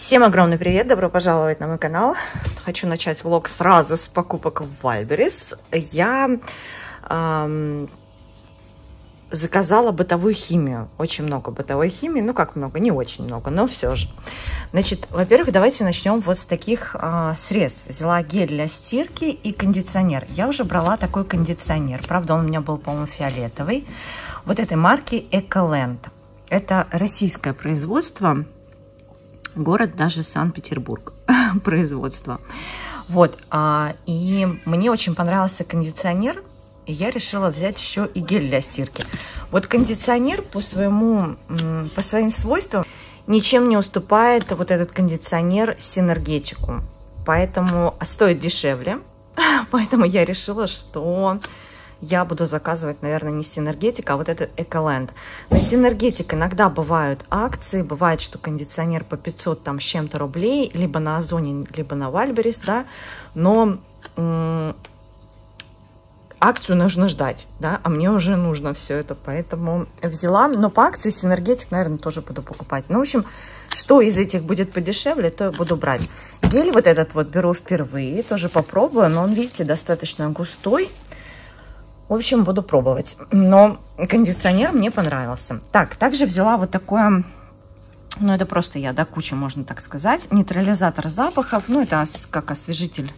Всем огромный привет, добро пожаловать на мой канал. Хочу начать влог сразу с покупок в Вальберис. Я эм, заказала бытовую химию, очень много бытовой химии, ну как много, не очень много, но все же. Значит, во-первых, давайте начнем вот с таких э, средств. Взяла гель для стирки и кондиционер. Я уже брала такой кондиционер, правда он у меня был, по-моему, фиолетовый. Вот этой марки Ecoland. Это российское производство, город даже Санкт-Петербург производство. Вот, а, и мне очень понравился кондиционер, и я решила взять еще и гель для стирки. Вот кондиционер по, своему, по своим свойствам ничем не уступает вот этот кондиционер синергетику. Поэтому стоит дешевле. Поэтому я решила, что я буду заказывать, наверное, не Синергетик, а вот этот Эколенд. На Синергетик иногда бывают акции, бывает, что кондиционер по 500 там с чем-то рублей, либо на Озоне, либо на Вальберис, да, но акцию нужно ждать, да, а мне уже нужно все это, поэтому взяла, но по акции Синергетик, наверное, тоже буду покупать. Ну, в общем, что из этих будет подешевле, то я буду брать. Гель вот этот вот беру впервые, тоже попробую, но он, видите, достаточно густой, в общем, буду пробовать. Но кондиционер мне понравился. Так, также взяла вот такое... Ну, это просто я, да, куча, можно так сказать. Нейтрализатор запахов. Ну, это как освежитель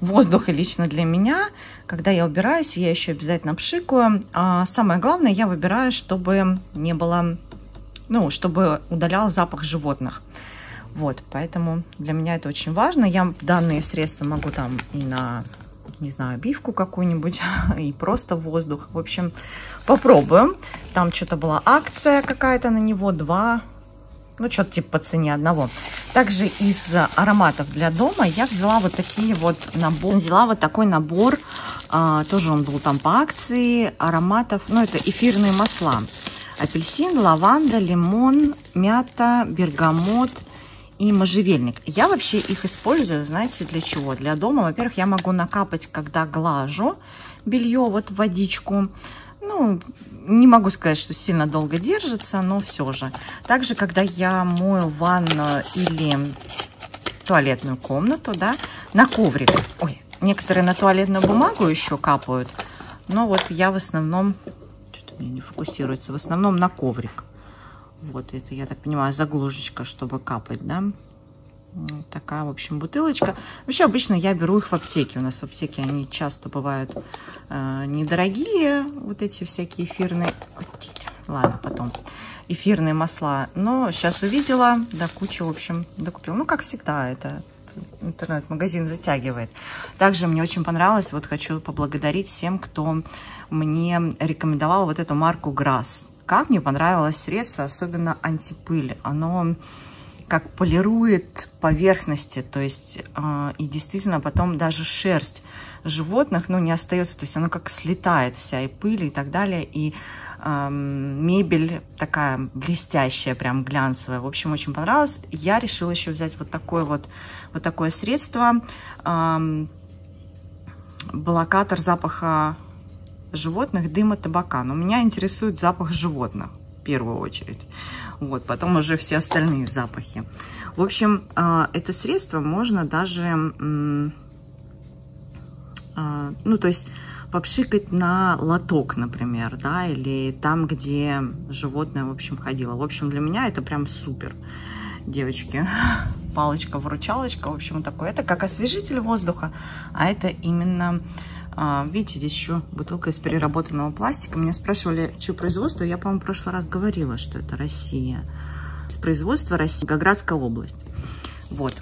воздуха лично для меня. Когда я убираюсь, я еще обязательно пшикаю. А самое главное, я выбираю, чтобы не было... Ну, чтобы удалял запах животных. Вот, поэтому для меня это очень важно. Я данные средства могу там и на не знаю, бивку какую-нибудь и просто воздух. В общем, попробуем. Там что-то была акция какая-то на него, два, ну, что-то типа по цене одного. Также из ароматов для дома я взяла вот такие вот набор. Взяла вот такой набор, а, тоже он был там по акции, ароматов, ну, это эфирные масла. Апельсин, лаванда, лимон, мята, бергамот, и можжевельник. Я вообще их использую, знаете, для чего? Для дома. Во-первых, я могу накапать, когда глажу белье, вот водичку. Ну, не могу сказать, что сильно долго держится, но все же. Также, когда я мою ванну или туалетную комнату, да, на коврик. Ой, некоторые на туалетную бумагу еще капают. Но вот я в основном, что-то мне не фокусируется, в основном на коврик. Вот это, я так понимаю, заглушечка, чтобы капать, да. Вот такая, в общем, бутылочка. Вообще, обычно я беру их в аптеке. У нас в аптеке они часто бывают э, недорогие, вот эти всякие эфирные... Ладно, потом. Эфирные масла. Но сейчас увидела, да, куча, в общем, докупила. Ну, как всегда, это интернет-магазин затягивает. Также мне очень понравилось, вот хочу поблагодарить всем, кто мне рекомендовал вот эту марку Грасс. Как мне понравилось средство, особенно антипыль. Оно как полирует поверхности, то есть э, и действительно потом даже шерсть животных, ну, не остается, то есть оно как слетает вся и пыль и так далее, и э, мебель такая блестящая, прям глянцевая, в общем, очень понравилось. Я решила еще взять вот такое вот, вот такое средство, э, блокатор запаха животных, дыма, табака. Но меня интересует запах животных в первую очередь. Вот, потом уже все остальные запахи. В общем, а, это средство можно даже, а, ну, то есть попшикать на лоток, например, да, или там, где животное, в общем, ходило. В общем, для меня это прям супер, девочки. Палочка-выручалочка, в общем, такое. Это как освежитель воздуха, а это именно видите, здесь еще бутылка из переработанного пластика. Меня спрашивали, что производство. Я, по-моему, в прошлый раз говорила, что это Россия. С производства России, Гаградская область. Вот.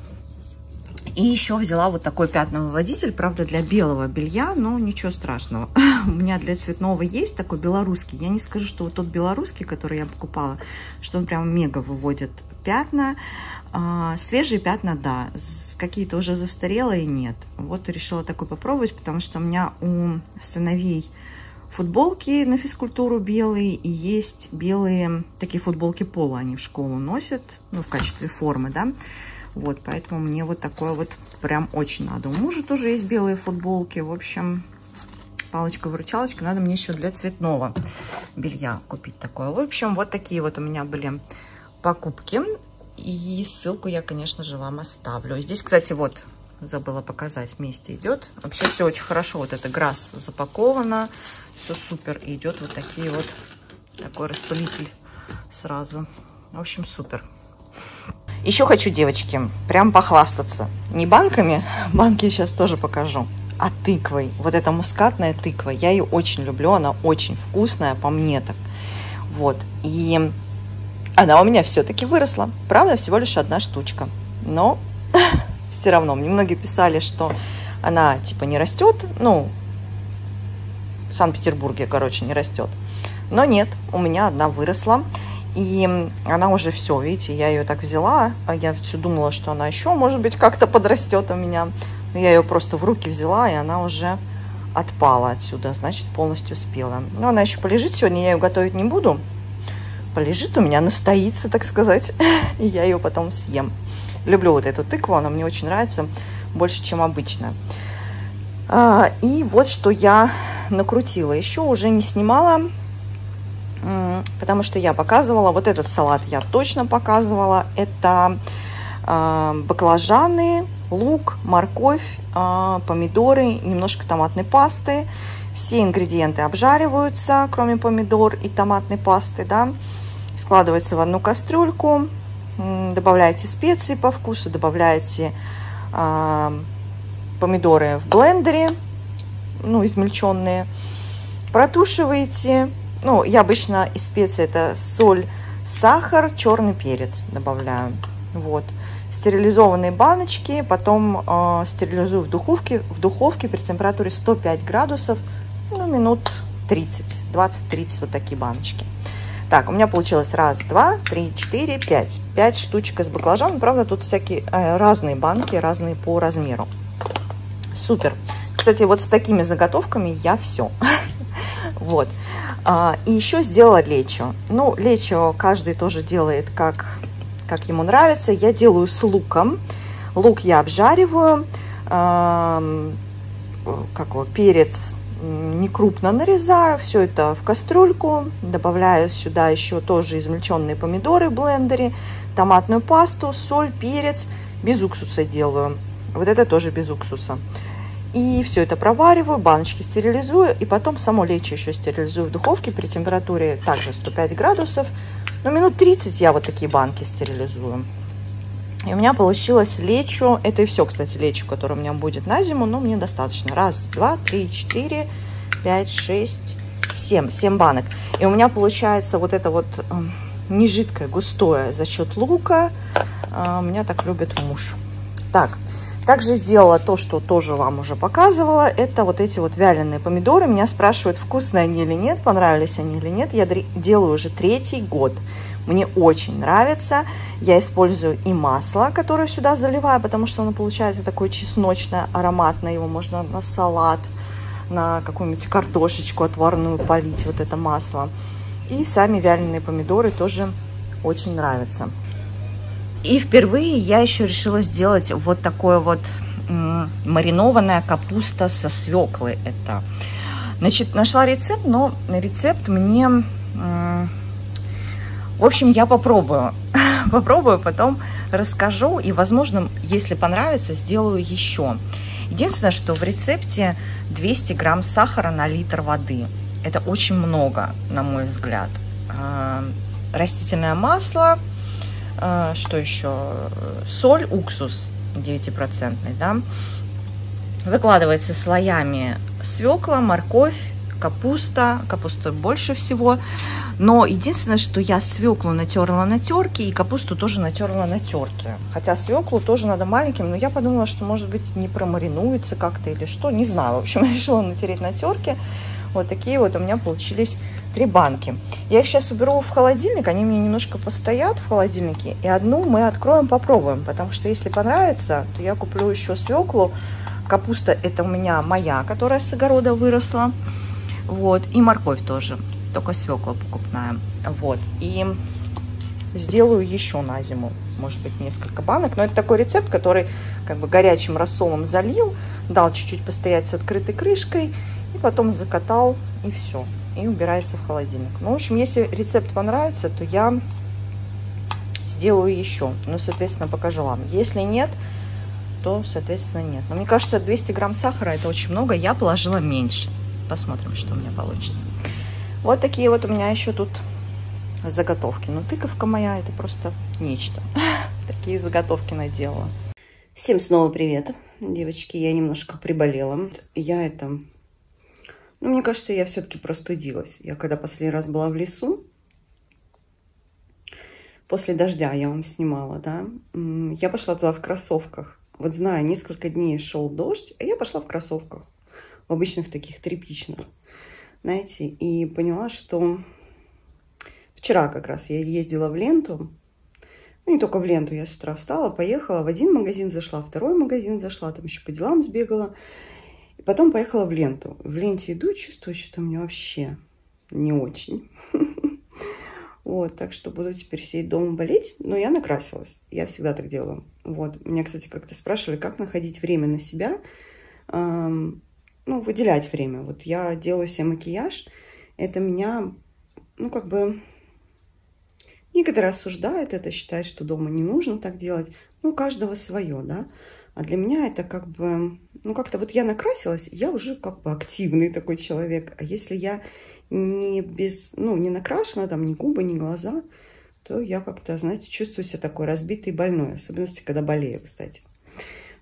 И еще взяла вот такой пятновыводитель, правда, для белого белья, но ничего страшного. У меня для цветного есть такой белорусский. Я не скажу, что вот тот белорусский, который я покупала, что он прям мега выводит пятна. А, свежие пятна, да, какие-то уже застарелые нет. Вот решила такой попробовать, потому что у меня у сыновей футболки на физкультуру белые, и есть белые такие футболки пола, они в школу носят, ну, в качестве формы, да. Вот, поэтому мне вот такое вот прям очень надо. У мужа тоже есть белые футболки, в общем, палочка-выручалочка. Надо мне еще для цветного белья купить такое. В общем, вот такие вот у меня были покупки. И ссылку я, конечно же, вам оставлю. Здесь, кстати, вот, забыла показать, вместе идет. Вообще все очень хорошо. Вот это грасс запаковано. Все супер. И идет вот такие вот, такой распылитель сразу. В общем, супер. Еще хочу, девочки, прям похвастаться. Не банками, банки сейчас тоже покажу, а тыквой. Вот эта мускатная тыква. Я ее очень люблю, она очень вкусная, по мне так. Вот. И она у меня все-таки выросла. Правда, всего лишь одна штучка. Но все равно. Мне многие писали, что она типа не растет. Ну, в Санкт-Петербурге, короче, не растет. Но нет, у меня одна выросла. И она уже все, видите, я ее так взяла. А я все думала, что она еще, может быть, как-то подрастет у меня. Но я ее просто в руки взяла, и она уже отпала отсюда, значит, полностью спела. Но она еще полежит сегодня, я ее готовить не буду. Полежит у меня, настоится, так сказать, и я ее потом съем. Люблю вот эту тыкву, она мне очень нравится, больше, чем обычно. А, и вот что я накрутила. Еще уже не снимала, потому что я показывала, вот этот салат я точно показывала. Это а, баклажаны, лук, морковь, а, помидоры, немножко томатной пасты. Все ингредиенты обжариваются, кроме помидор и томатной пасты, да. Складывается в одну кастрюльку, добавляете специи по вкусу, добавляете э, помидоры в блендере, ну, измельченные, протушиваете. Ну, я обычно из специй это соль, сахар, черный перец добавляю. Вот стерилизованные баночки, потом э, стерилизую в духовке, в духовке при температуре 105 градусов, ну, минут 30, 20-30 вот такие баночки. Так, у меня получилось раз, два, три, четыре, пять. Пять штучек из баклажан. Правда, тут всякие э, разные банки, разные по размеру. Супер. Кстати, вот с такими заготовками я все. Вот. А, и еще сделала лечо. Ну, лечо каждый тоже делает как как ему нравится. Я делаю с луком. Лук я обжариваю. Как его, перец не крупно нарезаю. Все это в кастрюльку. Добавляю сюда еще тоже измельченные помидоры в блендере. Томатную пасту, соль, перец. Без уксуса делаю. Вот это тоже без уксуса. И все это провариваю, баночки стерилизую, и потом само лечо еще стерилизую в духовке при температуре также 105 градусов. Ну, минут 30 я вот такие банки стерилизую. И у меня получилось лечо. Это и все, кстати, лечо, которое у меня будет на зиму. Но мне достаточно. Раз, два, три, четыре, пять, шесть, семь. Семь банок. И у меня получается вот это вот э, не жидкое, густое за счет лука. Э, меня так любит муж. Так, также сделала то, что тоже вам уже показывала. Это вот эти вот вяленые помидоры. Меня спрашивают, вкусные они или нет, понравились они или нет. Я делаю уже третий год. Мне очень нравится. Я использую и масло, которое сюда заливаю, потому что оно получается такое чесночное, ароматное. Его можно на салат, на какую-нибудь картошечку отварную полить, вот это масло. И сами вяленые помидоры тоже очень нравятся. И впервые я еще решила сделать вот такое вот маринованная капуста со свеклой. Это, значит, нашла рецепт, но рецепт мне, в общем, я попробую. попробую, потом расскажу. И, возможно, если понравится, сделаю еще. Единственное, что в рецепте 200 грамм сахара на литр воды. Это очень много, на мой взгляд. А, растительное масло, а, что еще? Соль, уксус 9%, да. Выкладывается слоями свекла, морковь, капуста. Капуста больше всего. Но единственное, что я свеклу натерла на терке и капусту тоже натерла на терке. Хотя свеклу тоже надо маленьким, но я подумала, что может быть не промаринуется как-то или что. Не знаю. В общем, решила натереть на терке. Вот такие вот у меня получились три банки. Я их сейчас уберу в холодильник, они мне немножко постоят в холодильнике, и одну мы откроем, попробуем, потому что если понравится, то я куплю еще свеклу. Капуста это у меня моя, которая с огорода выросла, вот, и морковь тоже, только свекла покупная, вот, и сделаю еще на зиму, может быть, несколько банок, но это такой рецепт, который как бы горячим рассолом залил, дал чуть-чуть постоять с открытой крышкой, и потом закатал, и все и убирается в холодильник. Ну, в общем, если рецепт понравится, то я сделаю еще. Ну, соответственно, покажу вам. Если нет, то, соответственно, нет. Но мне кажется, 200 грамм сахара это очень много. Я положила меньше. Посмотрим, что у меня получится. Вот такие вот у меня еще тут заготовки. Но тыковка моя это просто нечто. Такие заготовки наделала. Всем снова привет, девочки. Я немножко приболела. Я это... Ну, мне кажется, я все-таки простудилась. Я когда последний раз была в лесу, после дождя я вам снимала, да, я пошла туда в кроссовках. Вот знаю, несколько дней шел дождь, а я пошла в кроссовках, в обычных таких тряпичных, знаете, и поняла, что вчера как раз я ездила в ленту, ну, не только в ленту, я с утра встала, поехала, в один магазин зашла, второй магазин зашла, там еще по делам сбегала, и потом поехала в ленту. В ленте иду, чувствую, что мне вообще не очень. Вот, так что буду теперь сидеть дома болеть. Но я накрасилась. Я всегда так делаю. Вот. Меня, кстати, как-то спрашивали, как находить время на себя. Ну, выделять время. Вот я делаю себе макияж. Это меня, ну, как бы... Некоторые осуждают это, считают, что дома не нужно так делать. Ну, каждого свое, да. А для меня это как бы... Ну, как-то вот я накрасилась, я уже как бы активный такой человек. А если я не без, ну, не накрашена, там, ни губы, ни глаза, то я как-то, знаете, чувствую себя такой разбитой и больной, особенности, когда болею, кстати.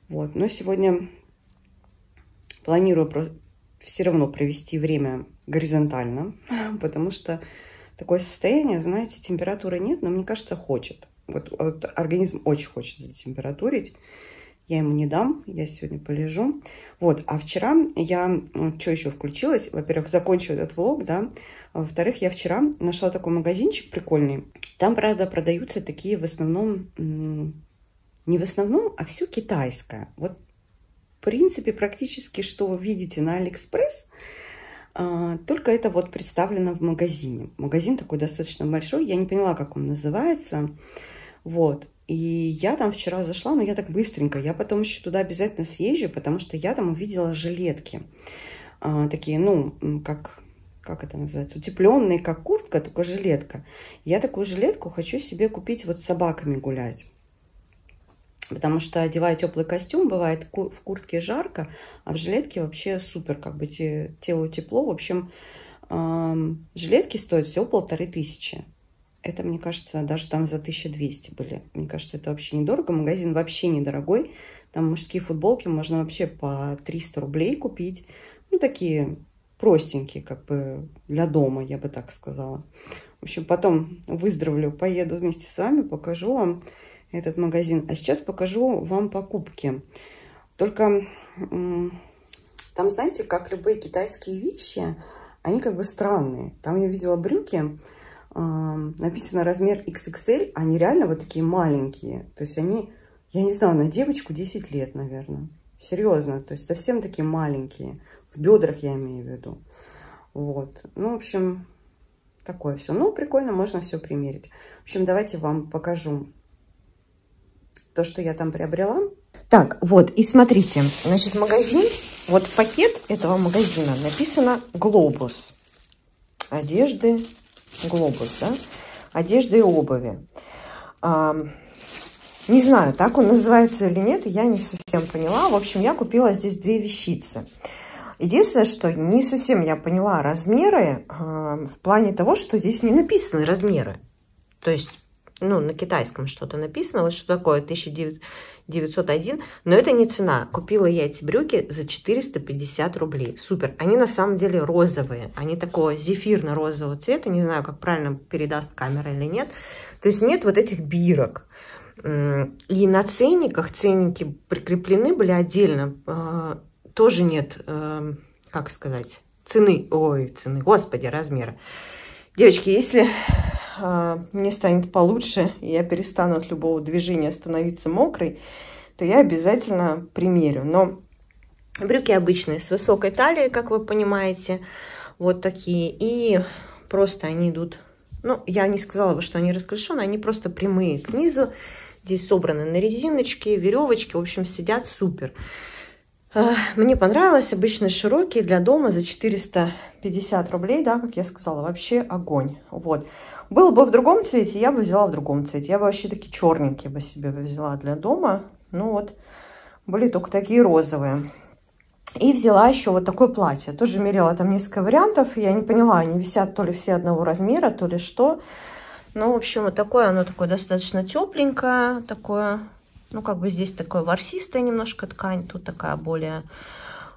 Вот, но сегодня планирую все равно провести время горизонтально, потому что такое состояние, знаете, температуры нет, но мне кажется, хочет. Вот, вот организм очень хочет затемпературить я ему не дам, я сегодня полежу. Вот, а вчера я, что еще включилась, во-первых, закончу этот влог, да, а во-вторых, я вчера нашла такой магазинчик прикольный. Там, правда, продаются такие в основном, не в основном, а все китайское. Вот, принципе, практически, что вы видите на Алиэкспресс, а, только это вот представлено в магазине. Магазин такой достаточно большой, я не поняла, как он называется. Вот. И я там вчера зашла, но я так быстренько. Я потом еще туда обязательно съезжу, потому что я там увидела жилетки. А, такие, ну, как, как это называется, утепленные, как куртка, только жилетка. Я такую жилетку хочу себе купить вот с собаками гулять. Потому что одевая теплый костюм, бывает в куртке жарко, а в жилетке вообще супер, как бы те, телу тепло. В общем, жилетки стоят всего полторы тысячи. Это, мне кажется, даже там за 1200 были. Мне кажется, это вообще недорого. Магазин вообще недорогой. Там мужские футболки можно вообще по 300 рублей купить. Ну, такие простенькие, как бы для дома, я бы так сказала. В общем, потом выздоровлю, поеду вместе с вами, покажу вам этот магазин. А сейчас покажу вам покупки. Только там, знаете, как любые китайские вещи, они как бы странные. Там я видела брюки, написано размер XXL, они реально вот такие маленькие. То есть они, я не знаю, на девочку 10 лет, наверное. Серьезно, то есть совсем такие маленькие. В бедрах я имею в виду. Вот. Ну, в общем, такое все. Ну, прикольно, можно все примерить. В общем, давайте вам покажу то, что я там приобрела. Так, вот, и смотрите, значит, магазин, вот пакет этого магазина написано «Глобус». Одежды, глобус, да, одежды и обуви. А, не знаю, так он называется или нет, я не совсем поняла. В общем, я купила здесь две вещицы. Единственное, что не совсем я поняла размеры э, в плане того, что здесь не написаны размеры. То есть, ну, на китайском что-то написано. Вот что такое 1900, 901, но это не цена. Купила я эти брюки за 450 рублей. Супер. Они на самом деле розовые. Они такого зефирно-розового цвета. Не знаю, как правильно передаст камера или нет. То есть нет вот этих бирок. И на ценниках, ценники прикреплены были отдельно. А, тоже нет, э, как сказать, цены. Ой, цены, господи, размера. Девочки, если мне станет получше, и я перестану от любого движения становиться мокрой, то я обязательно примерю. Но брюки обычные, с высокой талией, как вы понимаете, вот такие. И просто они идут, ну, я не сказала бы, что они раскрашены, они просто прямые к низу. Здесь собраны на резиночке, веревочки, в общем, сидят супер. Мне понравилось. Обычные широкие для дома за 450 рублей, да, как я сказала. Вообще огонь. Вот. Было бы в другом цвете, я бы взяла в другом цвете. Я бы вообще такие черненькие бы себе взяла для дома. Ну вот, были только такие розовые. И взяла еще вот такое платье. Тоже мерила там несколько вариантов. Я не поняла, они висят то ли все одного размера, то ли что. Ну, в общем, вот такое, оно такое достаточно тепленькое. Такое, ну, как бы здесь такое ворсистая немножко ткань. Тут такая более,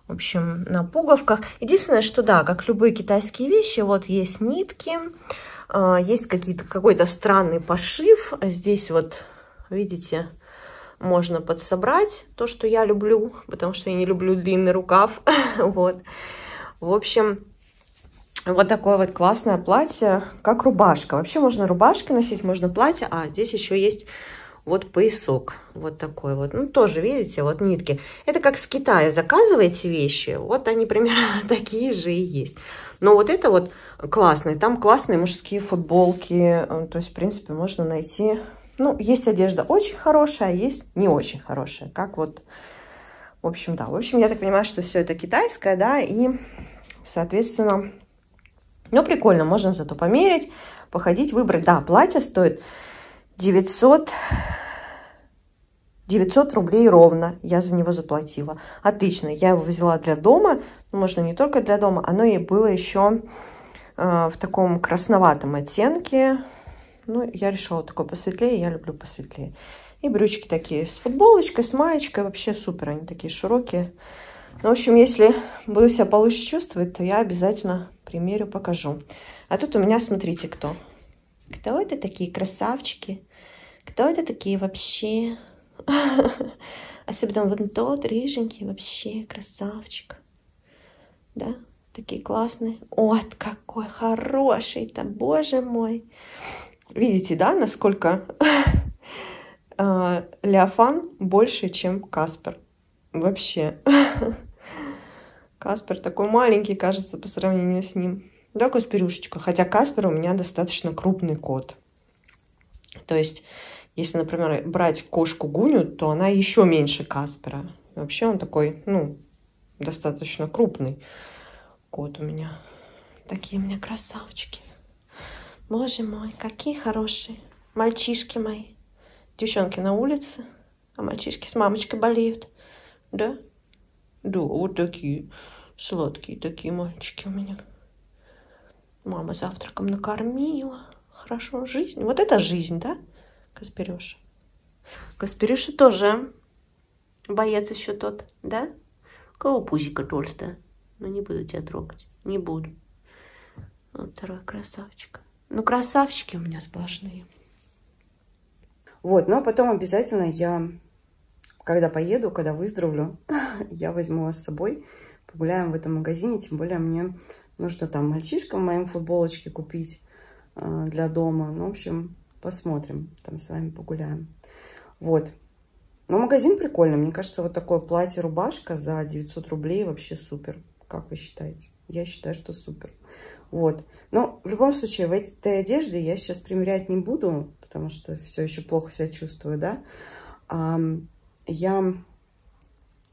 в общем, на пуговках. Единственное, что да, как любые китайские вещи, вот есть нитки, а, есть какой-то странный пошив. Здесь вот, видите, можно подсобрать то, что я люблю, потому что я не люблю длинный рукав. вот. В общем, вот такое вот классное платье, как рубашка. Вообще можно рубашки носить, можно платье, а здесь еще есть вот поясок, вот такой вот. Ну, тоже, видите, вот нитки. Это как с Китая заказываете вещи, вот они примерно такие же и есть. Но вот это вот классные, там классные мужские футболки, э, то есть, в принципе, можно найти ну, есть одежда очень хорошая, а есть не очень хорошая. Как вот, в общем, да. В общем, я так понимаю, что все это китайское, да, и, соответственно, ну, прикольно, можно зато померить, походить, выбрать. Да, платье стоит 900, 900 рублей ровно я за него заплатила. Отлично, я его взяла для дома, ну, можно не только для дома, оно и было еще э, в таком красноватом оттенке, ну, я решила такой посветлее, я люблю посветлее. И брючки такие с футболочкой, с маечкой, вообще супер, они такие широкие. Ну, в общем, если буду себя получше чувствовать, то я обязательно примерю, покажу. А тут у меня, смотрите, кто. Кто это такие красавчики? Кто это такие вообще? Особенно вот тот рыженький вообще красавчик. Да, такие классные. Вот какой хороший-то, боже мой. Видите, да, насколько а, Леофан больше, чем Каспер. Вообще. Каспер такой маленький, кажется, по сравнению с ним. Да, Касперюшечка. Хотя Каспер у меня достаточно крупный кот. То есть, если, например, брать кошку Гуню, то она еще меньше Каспера. Вообще он такой, ну, достаточно крупный кот у меня. Такие у меня красавчики. Боже мой, какие хорошие мальчишки мои. Девчонки на улице, а мальчишки с мамочкой болеют. Да? Да, вот такие сладкие такие мальчики у меня. Мама завтраком накормила. Хорошо, жизнь. Вот это жизнь, да, Касперюша? Касперюша тоже боец еще тот, да? Кого пузика толстая? Но ну, не буду тебя трогать, не буду. Вот второй красавчик. Ну, красавчики у меня сплошные. Вот, ну а потом обязательно я, когда поеду, когда выздоровлю, я возьму вас с собой, погуляем в этом магазине, тем более мне нужно там мальчишкам моим футболочки купить для дома. Ну, в общем, посмотрим, там с вами погуляем. Вот. Но магазин прикольный. Мне кажется, вот такое платье-рубашка за 900 рублей вообще супер. Как вы считаете? Я считаю, что супер. Вот. Но в любом случае, в этой одежде я сейчас примерять не буду, потому что все еще плохо себя чувствую, да. А, я...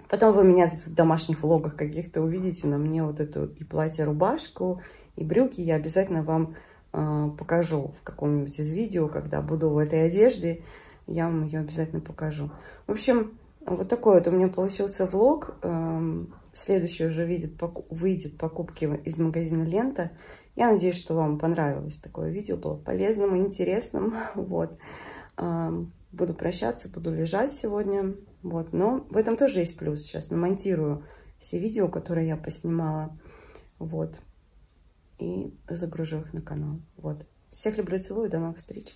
Потом вы меня в домашних влогах каких-то увидите на мне вот эту и платье-рубашку, и брюки. Я обязательно вам э, покажу в каком-нибудь из видео, когда буду в этой одежде. Я вам ее обязательно покажу. В общем, вот такой вот у меня получился влог. Эм, следующий уже видит, выйдет покупки из магазина Лента. Я надеюсь, что вам понравилось такое видео, было полезным и интересным. Вот. Буду прощаться, буду лежать сегодня. Вот. Но в этом тоже есть плюс. Сейчас намонтирую все видео, которые я поснимала. Вот. И загружу их на канал. Вот. Всех люблю, целую. До новых встреч.